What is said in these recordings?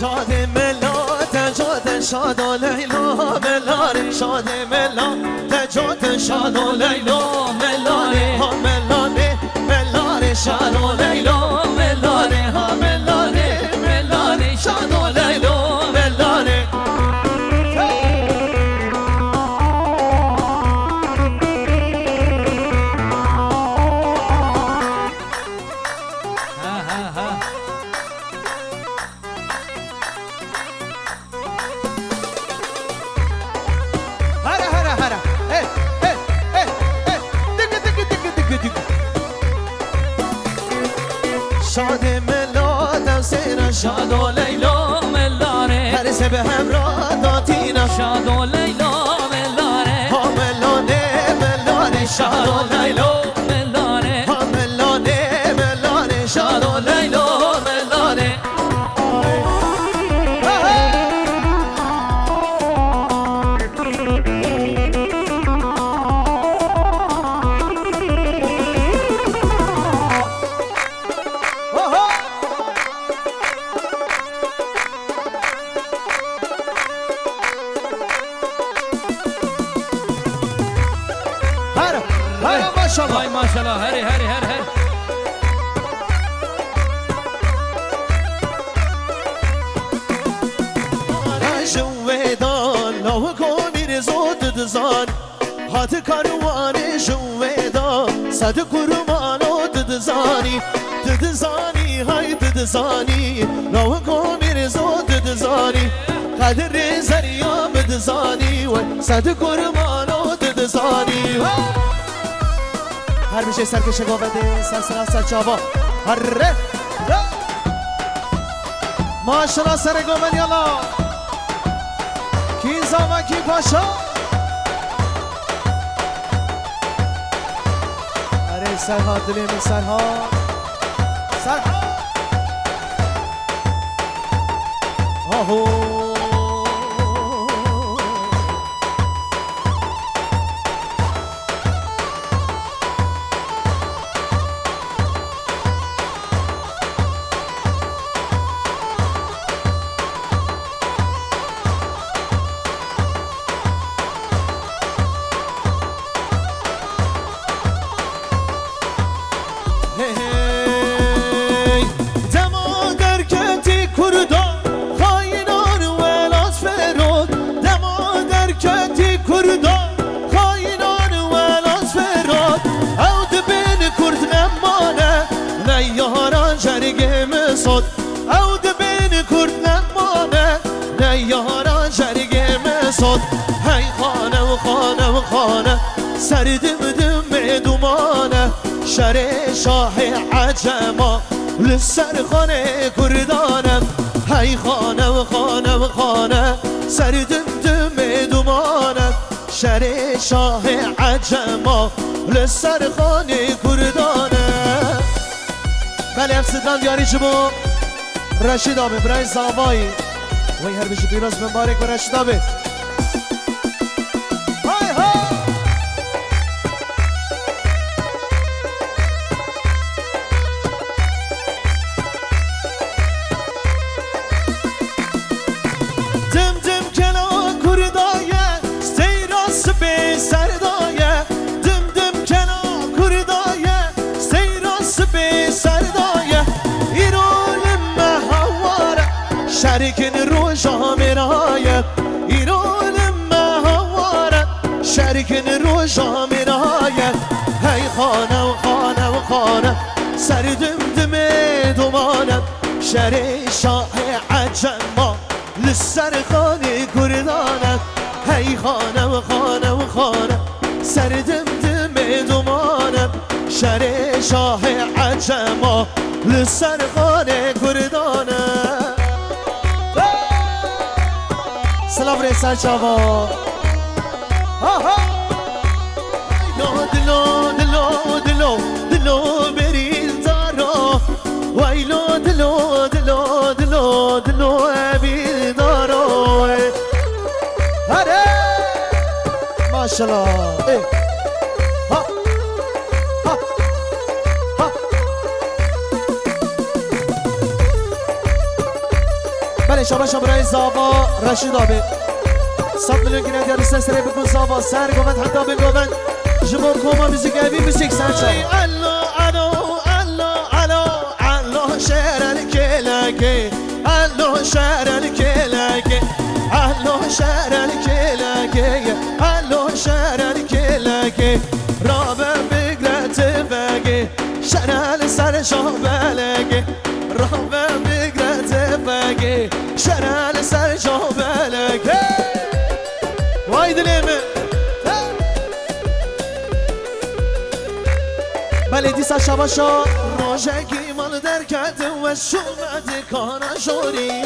شاد ملا تجاد شاد و لیلا ملاره شاد ملا تجاد شاد و لیلا ملاره ها ملاره ملاره شاد و لیلا. شاد ملادم سینا شاد و لیلا ملاره هر سه به همراه داتینا شاد و لیلا ملاره ها ملانه ملانه شاد و لیلا شاء الله ما شاء الله هري هري هري هري. جویدان هات کاروان جویدان صد قرمان و ددزانی ددزانی های ددزانی. لو کنیر زود ددزانی قدر زریا بدزانی و صد قرمان و ددزانی هر میشه سرکش گاوده سر سر سر چاوا هره ماشاءالله سر گومن یالا کی زاما کی پاشا. اره سرها دلی من سرها. سرها. آهو. هی خانه و خانه و خانه سر دم دم دومانه. شر شاه عجما لسر خانه کردانم هی خانه و خانه و خانه سر دم دم دومانم شر شاه عجما لسر خانه کردانم بله افسدان دیاری چبو رشید آبه برای زاوایی وی هر بشه پیروز مبارک و رشید آبه شرکن رو جامرایه ایران مهواره. شرکن رو جامرایه هی خانه و خانه و خانه. سر دم دم دومانم شر شاه عجما لسر خانه کردانم هی خانه و خانه و خانه. سر دم دم دومانم شر شاه عجما لسر خانه کردانم palavra em Sanchavo. الله إيه بله شاباش برای زابا رشید آبی. صد میلیون گیره دیار سسره بکن زابا سر گومد حتی بگومد جبو کوما موزیک اوی موزیک سر شد الله الله الله الله الله شعر الكلاكي الله شعر الكلاكي الله شعر الكلاكي الله شعر الكلاكي رابع بقرة باقي شعر لسر شهبالكي رابع بقرة باقي شعر لسر شهبالكي وايد اليمن بله دیسا شباشا. روژگی مال در کرده و شومد کانا شوری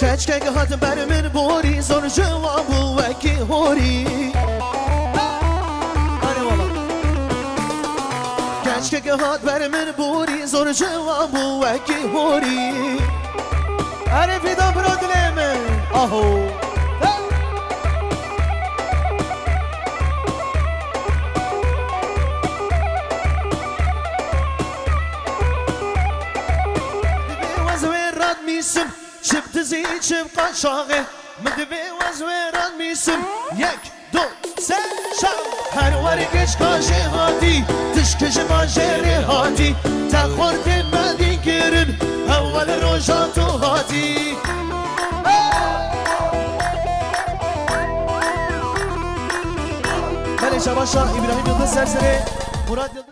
کچکه هات بر من بوری زور جوابو وکی هوری. آره کچکه هات بر من بوری زور جوابو وکی هوری. آره فیدا برادلمه آهو. وزويرات ميسم شفت زي شبقى شاغي مدبي وزويرات ميسم يك دو سه شاغ هر ورقش کاشه هاتی. تشکش ما جری هاتی تخورت مدی گرن اول روشاتو هاتی بله شباشا ابراهیم یلدز سرسره مراد